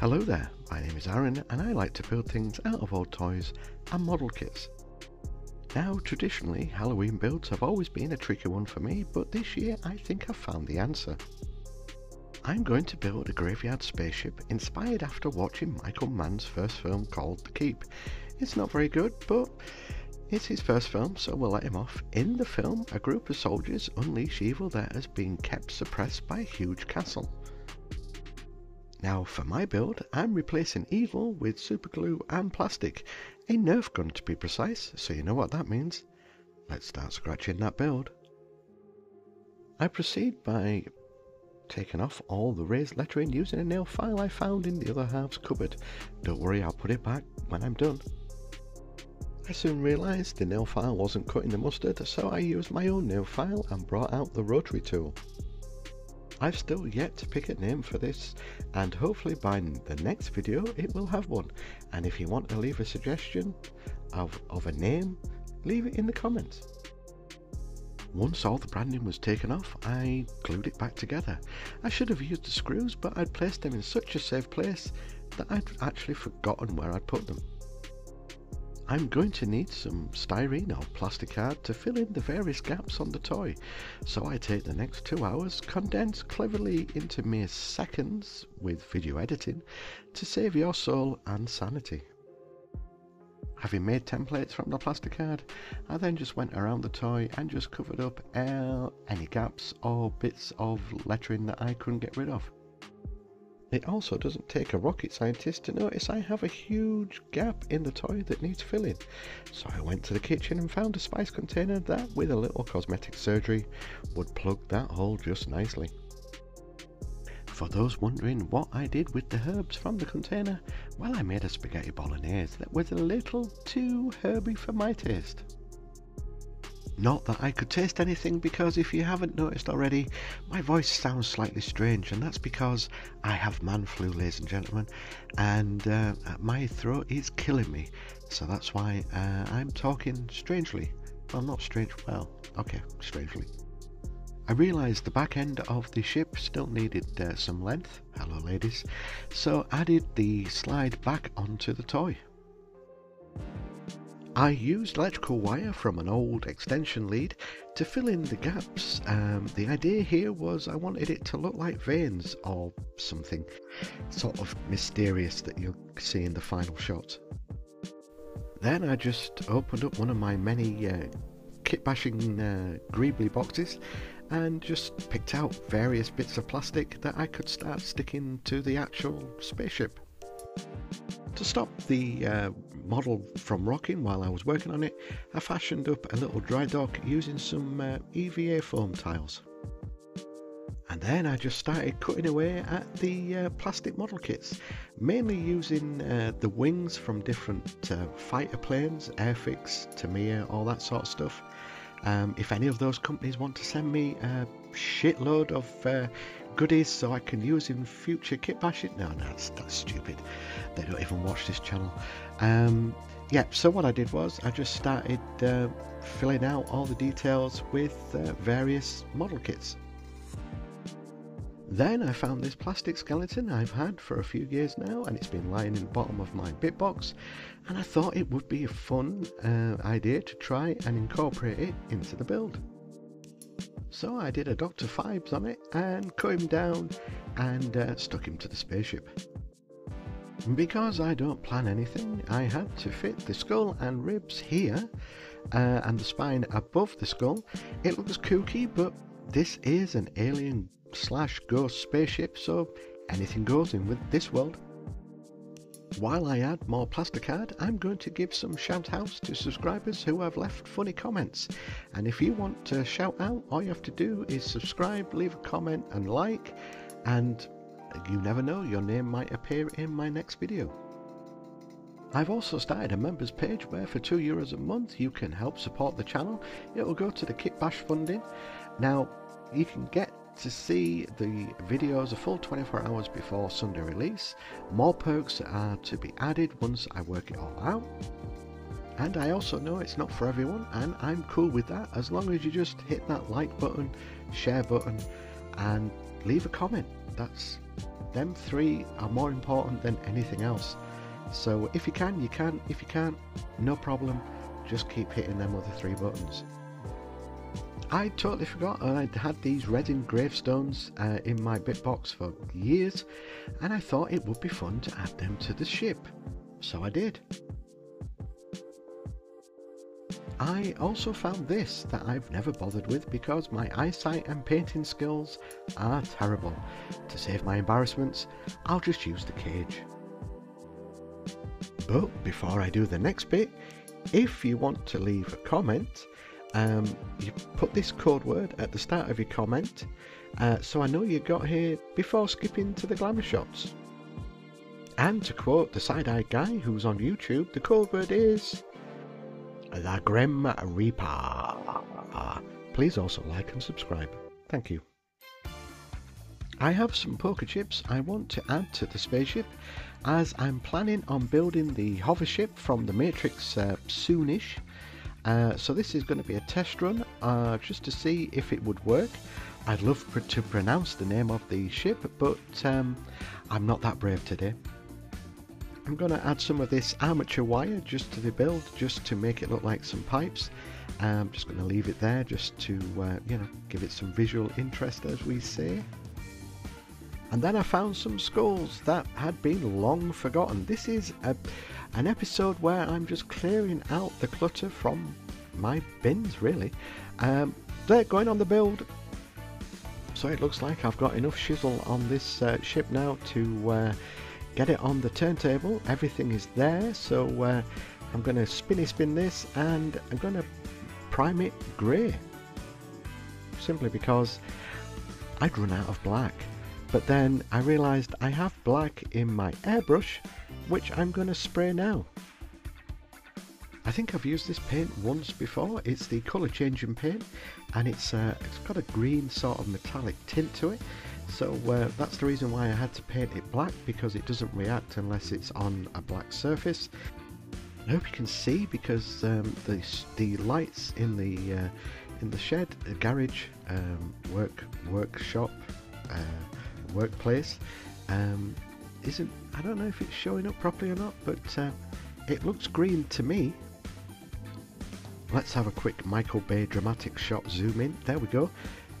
Hello there, my name is Aaron and I like to build things out of old toys and model kits. Now traditionally Halloween builds have always been a tricky one for me but this year I think I've found the answer. I'm going to build a graveyard spaceship inspired after watching Michael Mann's first film called The Keep. It's not very good but it's his first film so we'll let him off. In the film a group of soldiers unleash evil that has been kept suppressed by a huge castle. Now for my build, I'm replacing evil with superglue and plastic, a Nerf gun to be precise, so you know what that means. Let's start scratching that build. I proceed by taking off all the raised lettering using a nail file I found in the other half's cupboard. Don't worry, I'll put it back when I'm done. I soon realised the nail file wasn't cutting the mustard, so I used my own nail file and brought out the rotary tool. I've still yet to pick a name for this and hopefully by the next video it will have one and if you want to leave a suggestion of, of a name leave it in the comments. Once all the branding was taken off I glued it back together. I should have used the screws but I'd placed them in such a safe place that I'd actually forgotten where I'd put them. I'm going to need some styrene or plastic card to fill in the various gaps on the toy, so I take the next two hours, condense cleverly into mere seconds with video editing to save your soul and sanity. Having made templates from the plastic card, I then just went around the toy and just covered up any gaps or bits of lettering that I couldn't get rid of. It also doesn't take a rocket scientist to notice I have a huge gap in the toy that needs filling. So I went to the kitchen and found a spice container that, with a little cosmetic surgery, would plug that hole just nicely. For those wondering what I did with the herbs from the container, well I made a spaghetti bolognese that was a little too herby for my taste. Not that I could taste anything because if you haven't noticed already, my voice sounds slightly strange and that's because I have man flu, ladies and gentlemen, and uh, my throat is killing me. So that's why uh, I'm talking strangely. Well, not strange, well, okay, strangely. I realised the back end of the ship still needed uh, some length, hello ladies, so added the slide back onto the toy. I used electrical wire from an old extension lead to fill in the gaps. Um, the idea here was I wanted it to look like veins or something sort of mysterious that you'll see in the final shot. Then I just opened up one of my many uh, kit bashing uh, Greebly boxes and just picked out various bits of plastic that I could start sticking to the actual spaceship. To stop the uh, model from rocking while I was working on it, I fashioned up a little dry dock using some uh, EVA foam tiles. And then I just started cutting away at the uh, plastic model kits, mainly using uh, the wings from different uh, fighter planes, Airfix, Tamiya, all that sort of stuff. Um, if any of those companies want to send me a shitload of uh, goodies so I can use in future kit bashing. No, no, that's, that's stupid. They don't even watch this channel. Um, yeah, so what I did was I just started uh, filling out all the details with uh, various model kits. Then I found this plastic skeleton I've had for a few years now and it's been lying in the bottom of my bit box and I thought it would be a fun uh, idea to try and incorporate it into the build. So I did a Dr. Phibes on it and cut him down and uh, stuck him to the spaceship. Because I don't plan anything, I had to fit the skull and ribs here uh, and the spine above the skull. It looks kooky, but this is an alien slash ghost spaceship, so anything goes in with this world. While I add more plasticard, I'm going to give some shout outs to subscribers who have left funny comments. And if you want to shout out, all you have to do is subscribe, leave a comment and like, and you never know, your name might appear in my next video. I've also started a members page where for 2 euros a month you can help support the channel. It will go to the Kitbash funding. Now, you can get to see the videos a full 24 hours before Sunday release. More perks are to be added once I work it all out. And I also know it's not for everyone, and I'm cool with that as long as you just hit that like button, share button, and leave a comment. That's them three are more important than anything else. So if you can, you can. If you can't, no problem. Just keep hitting them other three buttons. I totally forgot I'd had these resin gravestones uh, in my bitbox for years and I thought it would be fun to add them to the ship. So I did. I also found this that I've never bothered with because my eyesight and painting skills are terrible. To save my embarrassments, I'll just use the cage. But before I do the next bit, if you want to leave a comment, um, you put this code word at the start of your comment uh, so I know you got here before skipping to the glamour shots. And to quote the Side Eye Guy who's on YouTube, the code word is the Grim Reaper. Please also like and subscribe. Thank you. I have some poker chips I want to add to the spaceship as I'm planning on building the hover ship from the Matrix uh, soonish. Uh, so this is going to be a test run uh, just to see if it would work. I'd love to pronounce the name of the ship but um, I'm not that brave today. I'm going to add some of this armature wire just to the build, just to make it look like some pipes. I'm just going to leave it there just to, uh, you know, give it some visual interest as we say. And then I found some skulls that had been long forgotten. This is a, an episode where I'm just clearing out the clutter from my bins really. Um, they're going on the build. So it looks like I've got enough chisel on this uh, ship now to uh, get it on the turntable everything is there so uh, I'm going to spinny spin this and I'm going to prime it grey simply because I'd run out of black but then I realised I have black in my airbrush which I'm going to spray now. I think I've used this paint once before. It's the colour changing paint and it's uh, it's got a green sort of metallic tint to it. So uh, that's the reason why I had to paint it black because it doesn't react unless it's on a black surface. I hope you can see because um, the the lights in the uh, in the shed, the garage, um, work workshop, uh, workplace um, isn't. I don't know if it's showing up properly or not, but uh, it looks green to me. Let's have a quick Michael Bay dramatic shot zoom in. There we go.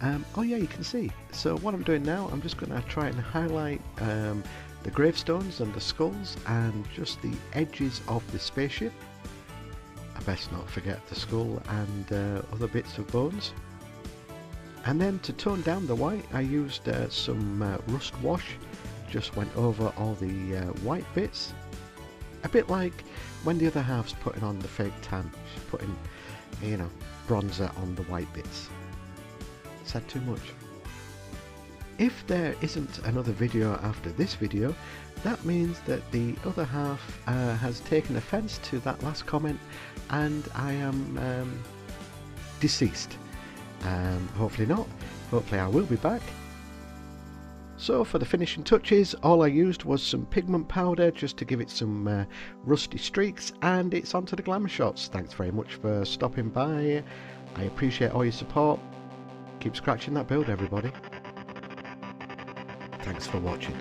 Um, oh yeah, you can see. So what I'm doing now, I'm just going to try and highlight um, the gravestones and the skulls and just the edges of the spaceship. I best not forget the skull and uh, other bits of bones. And then to tone down the white, I used uh, some uh, rust wash. Just went over all the uh, white bits. A bit like when the other half's putting on the fake tan. She's putting, you know, bronzer on the white bits said too much. If there isn't another video after this video, that means that the other half uh, has taken offence to that last comment and I am um, deceased. Um, hopefully not. Hopefully I will be back. So for the finishing touches, all I used was some pigment powder just to give it some uh, rusty streaks and it's onto the glamour shots. Thanks very much for stopping by. I appreciate all your support. Keep scratching that build, everybody. Thanks for watching.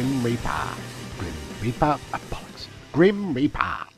Grim Reaper. Grim Reaper. Bollocks. Grim Reaper.